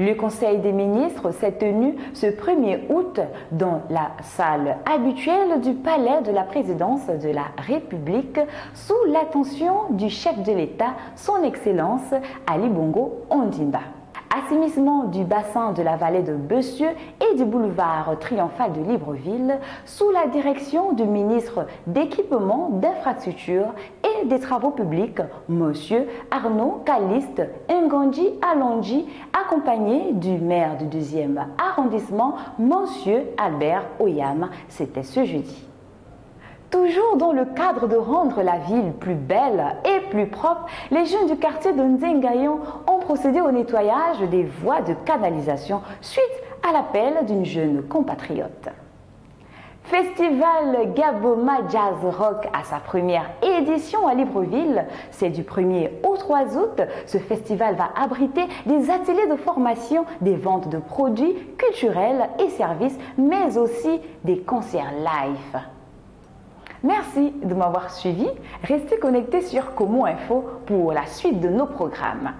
Le Conseil des ministres s'est tenu ce 1er août dans la salle habituelle du Palais de la Présidence de la République sous l'attention du chef de l'État, son Excellence Ali Bongo Ondimba. Assainissement du bassin de la vallée de Bessieux et du boulevard triomphal de Libreville sous la direction du ministre d'équipement, d'infrastructures et des travaux publics, Monsieur Arnaud Caliste Ngondi Alonji, accompagné du maire du deuxième arrondissement, Monsieur Albert Oyam. C'était ce jeudi. Toujours dans le cadre de rendre la ville plus belle et plus propre, les jeunes du quartier de Nzengayon ont procédé au nettoyage des voies de canalisation suite à l'appel d'une jeune compatriote. Festival Gaboma Jazz Rock à sa première édition à Libreville. C'est du 1er au 3 août. Ce festival va abriter des ateliers de formation, des ventes de produits culturels et services, mais aussi des concerts live. Merci de m'avoir suivi. Restez connectés sur Como Info pour la suite de nos programmes.